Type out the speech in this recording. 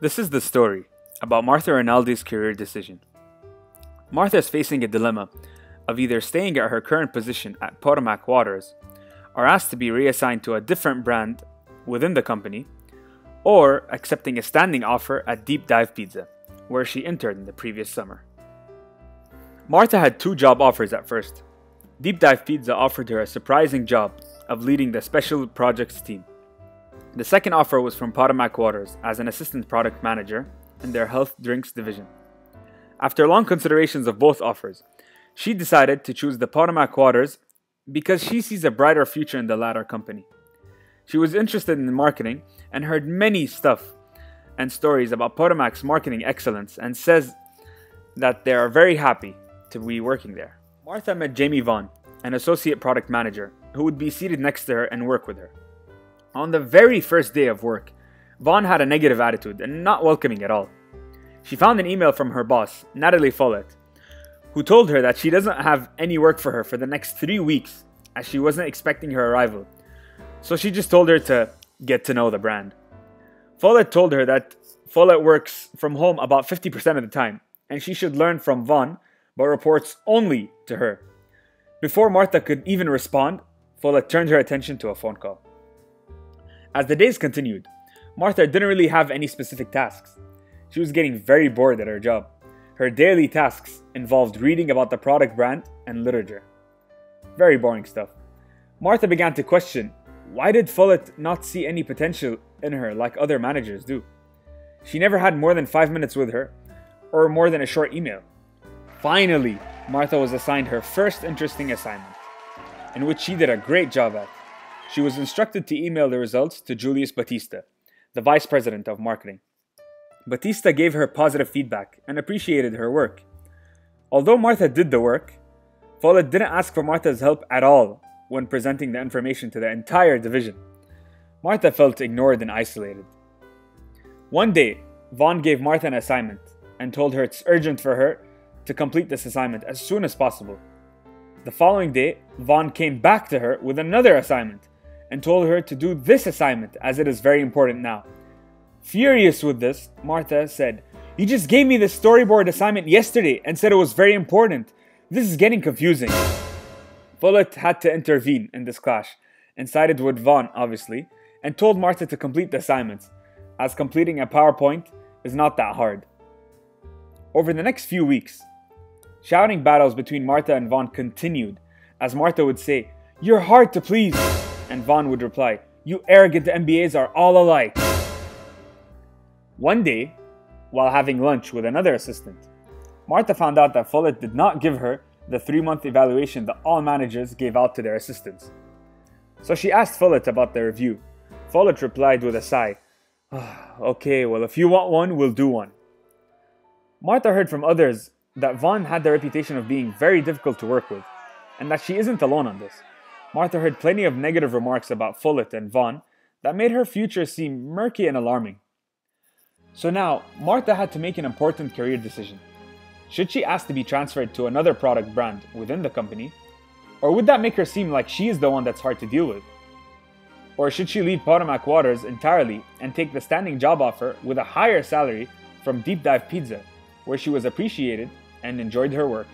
This is the story about Martha Rinaldi's career decision. Martha is facing a dilemma of either staying at her current position at Potomac Waters or asked to be reassigned to a different brand within the company or accepting a standing offer at Deep Dive Pizza, where she interned in the previous summer. Martha had two job offers at first. Deep Dive Pizza offered her a surprising job of leading the special projects team. The second offer was from Potomac Waters as an assistant product manager in their health drinks division. After long considerations of both offers, she decided to choose the Potomac Waters because she sees a brighter future in the latter company. She was interested in marketing and heard many stuff and stories about Potomac's marketing excellence and says that they are very happy to be working there. Martha met Jamie Vaughn, an associate product manager, who would be seated next to her and work with her. On the very first day of work, Vaughn had a negative attitude and not welcoming at all. She found an email from her boss, Natalie Follett, who told her that she doesn't have any work for her for the next three weeks as she wasn't expecting her arrival. So she just told her to get to know the brand. Follett told her that Follett works from home about 50% of the time and she should learn from Vaughn but reports only to her. Before Martha could even respond, Follett turned her attention to a phone call. As the days continued, Martha didn't really have any specific tasks. She was getting very bored at her job. Her daily tasks involved reading about the product brand and literature. Very boring stuff. Martha began to question why did Follett not see any potential in her like other managers do? She never had more than five minutes with her, or more than a short email. Finally, Martha was assigned her first interesting assignment, in which she did a great job at. She was instructed to email the results to Julius Batista, the vice president of marketing. Batista gave her positive feedback and appreciated her work. Although Martha did the work, Follett didn't ask for Martha's help at all when presenting the information to the entire division. Martha felt ignored and isolated. One day, Vaughn gave Martha an assignment and told her it's urgent for her to complete this assignment as soon as possible. The following day, Vaughn came back to her with another assignment and told her to do this assignment as it is very important now. Furious with this, Martha said, You just gave me the storyboard assignment yesterday and said it was very important. This is getting confusing. Follett had to intervene in this clash and sided with Vaughn, obviously, and told Martha to complete the assignments, as completing a PowerPoint is not that hard. Over the next few weeks, shouting battles between Martha and Vaughn continued, as Martha would say, You're hard to please, and Vaughn would reply, You arrogant MBAs are all alike. One day, while having lunch with another assistant, Martha found out that Follett did not give her the three month evaluation that all managers gave out to their assistants. So she asked Follett about the review. Follett replied with a sigh, oh, Okay, well, if you want one, we'll do one. Martha heard from others that Vaughn had the reputation of being very difficult to work with, and that she isn't alone on this. Martha heard plenty of negative remarks about Follett and Vaughn that made her future seem murky and alarming. So now, Martha had to make an important career decision. Should she ask to be transferred to another product brand within the company? Or would that make her seem like she is the one that's hard to deal with? Or should she leave Potomac Waters entirely and take the standing job offer with a higher salary from Deep Dive Pizza, where she was appreciated and enjoyed her work?